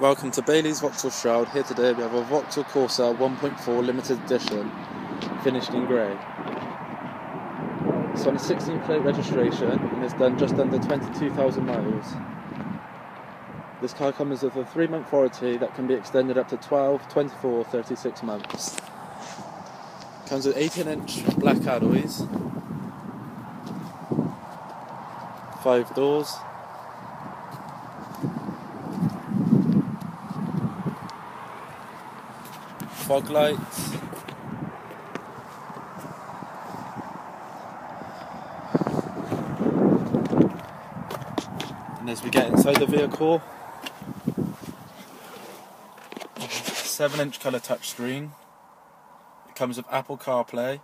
Welcome to Baylis Vauxhall Stroud. Here today we have a Vauxhall Corsa 1.4 limited edition, finished in grey. It's on a 16 plate registration and it's done just under 22,000 miles. This car comes with a 3 month warranty that can be extended up to 12, 24, 36 months. Comes with 18 inch black alloys, 5 doors, fog lights. And as we get inside the vehicle, 7 inch colour touchscreen. It comes with Apple CarPlay,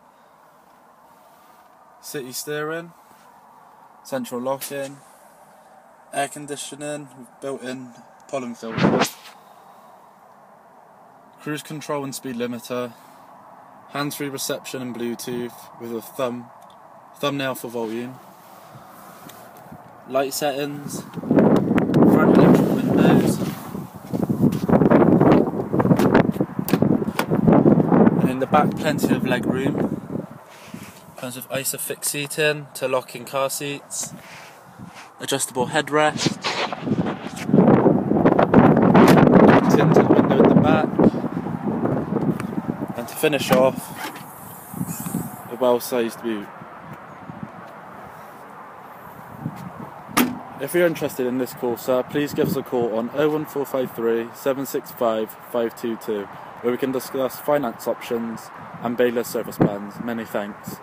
city steering, central locking, air conditioning with built in pollen filter cruise control and speed limiter, hands-free reception and Bluetooth with a thumb thumbnail for volume, light settings, front electric windows, and in the back plenty of leg room. Comes with ISOFIX seating to lock in car seats, adjustable headrest, tinted window in the back and to finish off a well-sized boot. If you're interested in this Corsa, please give us a call on 01453 765 522 where we can discuss finance options and Baylis service plans. Many thanks.